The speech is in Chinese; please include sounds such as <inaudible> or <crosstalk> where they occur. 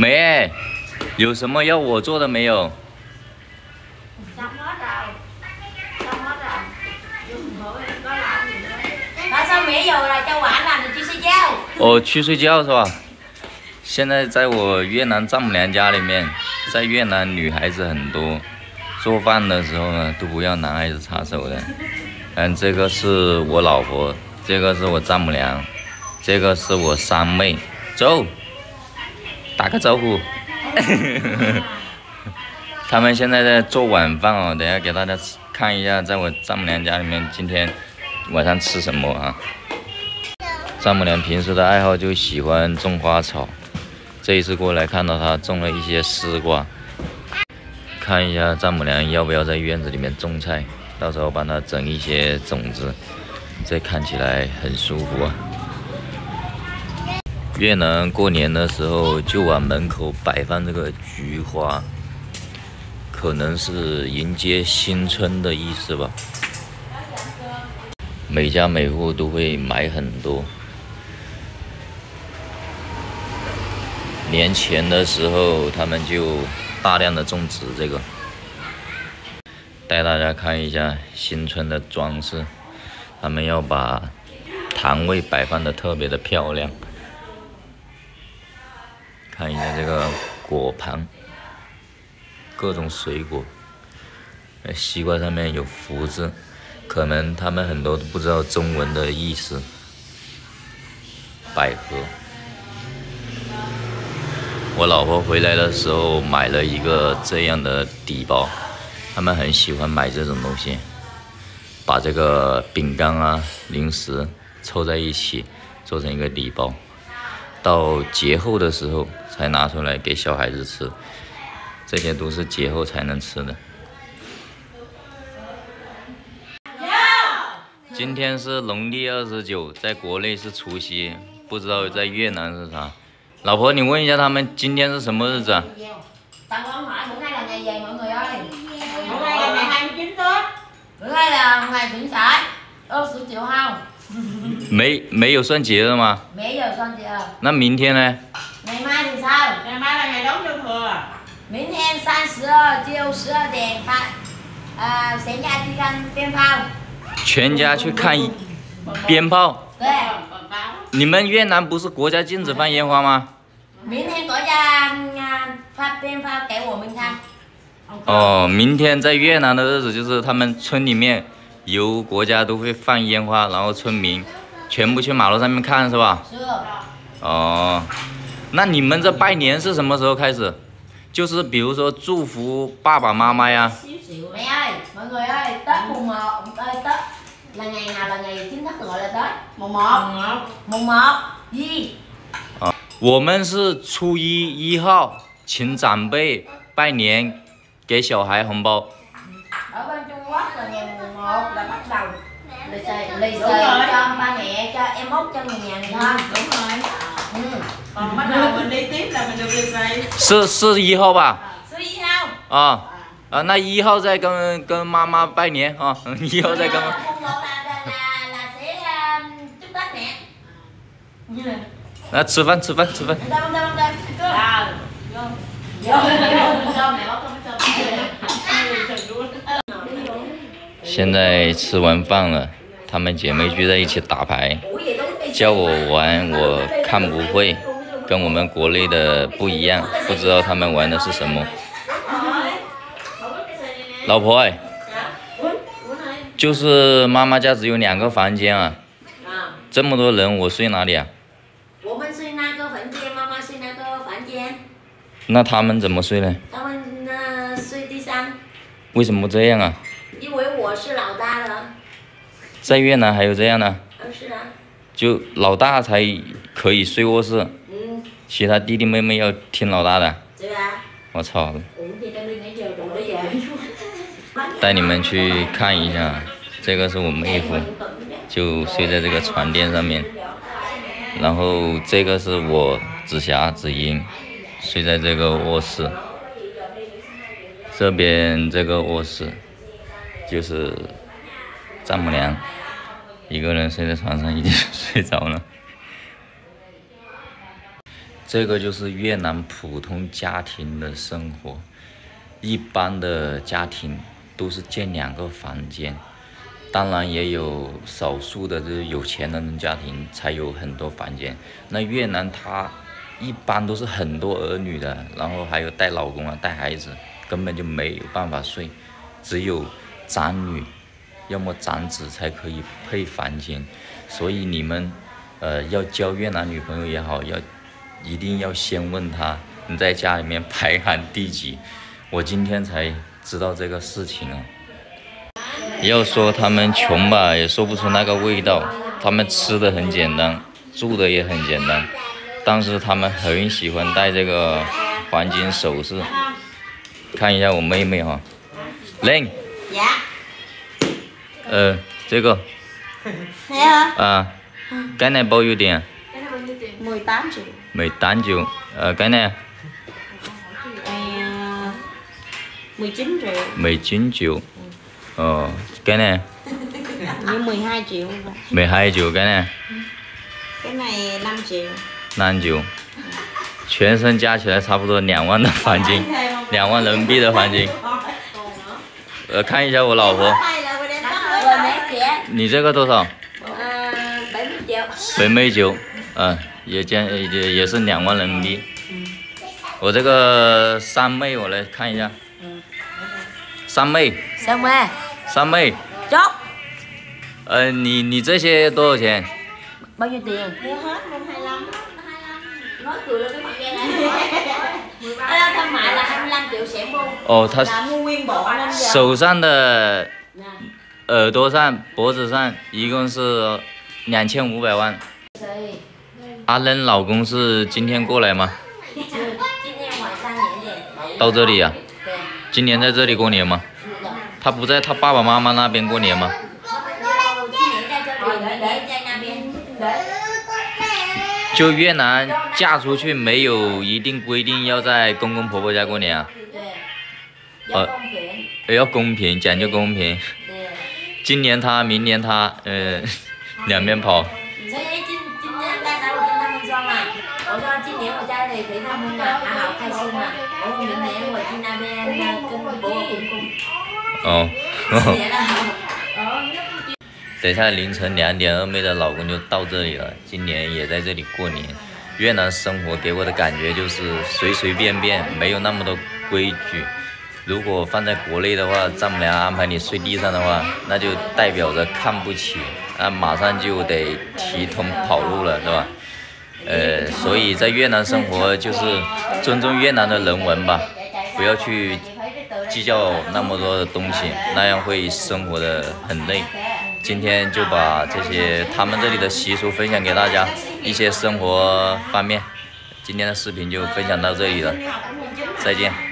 梅有什么要我做的没有？马上没有了就完了你去睡觉。哦去睡觉是吧？现在在我越南丈母娘家里面在越南女孩子很多做饭的时候呢都不要男孩子插手的。嗯这个是我老婆这个是我丈母娘这个是我三妹。走。打个招呼。<laughs> 他们现在在做晚饭哦，等下给大家看一下，在我丈母娘家里面今天晚上吃什么啊？丈母娘平时的爱好就喜欢种花草，这一次过来看到她种了一些丝瓜，看一下丈母娘要不要在院子里面种菜，到时候帮她整一些种子，这看起来很舒服啊。越南过年的时候就往门口摆放这个菊花，可能是迎接新春的意思吧。每家每户都会买很多。年前的时候，他们就大量的种植这个，带大家看一下新春的装饰。他们要把摊位摆放的特别的漂亮。看一下这个果盘，各种水果，西瓜上面有福字，可能他们很多都不知道中文的意思。百合。我老婆回来的时候买了一个这样的底包，他们很喜欢买这种东西，把这个饼干啊、零食凑在一起做成一个礼包，到节后的时候才拿出来给小孩子吃，这些都是节后才能吃的。今天是农历二十九，在国内是除夕，不知道在越南是啥。老婆，你问一下他们今天是什么日子啊？没没有算节日吗？没有。那明天呢？ngày mai thì sao Ngày mai là ngày đón giao thừa 明天三十二就十二点发呃全家去看鞭炮全家去看鞭炮。对你们越南不是国家禁止放烟花吗？明天国家啊发鞭炮给我们看哦，明天在越南的日子就是他们村里面由国家都会放烟花，然后村民全部去马路上面看是吧？是哦那你们这拜年是什么时候开始？就是比如说祝福爸爸妈妈呀。我们是初一一号请长辈拜年给小孩红包。是是一号吧？是一号。啊啊，那一号再跟跟妈妈拜年啊，<laughs> 一号再跟。来吃饭吃饭吃饭。现在吃完饭了，他们姐妹聚在一起打牌。教我玩，我看不会，跟我们国内的不一样，不知道他们玩的是什么。老婆哎，就是妈妈家只有两个房间啊，这么多人，我睡哪里啊？我们睡那个房间，妈妈睡那个房间，那他们怎么睡呢？他们那睡地上，为什么这样啊？因为我是老大的。在越南还有这样的，呃，是啊，就老大才可以睡卧室，嗯，其他弟弟妹妹要听老大的。我操.带你们去看一下，这个是我妹夫，就睡在这个床垫上面。然后这个是我紫霞、紫英，睡在这个卧室。这边这个卧室就是丈母娘，一个人睡在床上已经睡着了。这个就是越南普通家庭的生活，一般的家庭都是建两个房间，当然也有少数的就是有钱人的家庭才有很多房间。那越南它一般都是很多儿女的，然后还有带老公啊、带孩子，根本就没有办法睡，只有长女，要么长子才可以配房间。所以你们，呃，要交越南女朋友也好，要。一定要先问他你在家里面排行 <laughs> 第几，我今天才知道这个事情啊。要说他们穷吧，也说不出那个味道。他们吃的很简单，住的也很简单，但是他们很喜欢戴这个黄金首饰。看一下我妹妹哈 ，Ling，呃，这个，啊，刚才包邮点。18 triệu 18 triệu ờ, cái này à, 19 triệu 19 triệu ờ, cái này như 12 triệu 12 triệu cái này cái này 5 triệu 5 triệu 全身加起来差不多两万的黄金，两万人民币的黄金。呃，看一下我老婆， 你这个多少？嗯，百米九。百米九，嗯，也将也也是两万人民币。我这个三妹，我来看一下。三妹。三妹。三妹。走。呃，你你这些多少钱？钱。<laughs> 哦，他手上的耳朵上、脖子上一共是两千五百万。阿仁老公是今天过来吗？今天晚上年点。到这里呀？对。今年在这里过年吗？他不在他爸爸妈妈那边过年吗？就越南嫁出去没有一定规定要在公公婆婆家过年啊？对。要公平，讲究公平。对。今年他，明年他，呃，两边跑。陪他们嘛，还好开心嘛。然后明年我去那边跟伯伯公公。哦。等下凌晨两点，二妹的老公就到这里了。今年也在这里过年。越南生活给我的感觉就是随随便便，没有那么多规矩。如果放在国内的话，丈母娘安排你睡地上的话，那就代表着看不起，那马上就得提桶跑路了，是吧？呃，所以在越南生活就是尊重越南的人文吧，不要去计较那么多的东西，那样会生活的很累。今天就把这些他们这里的习俗分享给大家，一些生活方面。今天的视频就分享到这里了，再见。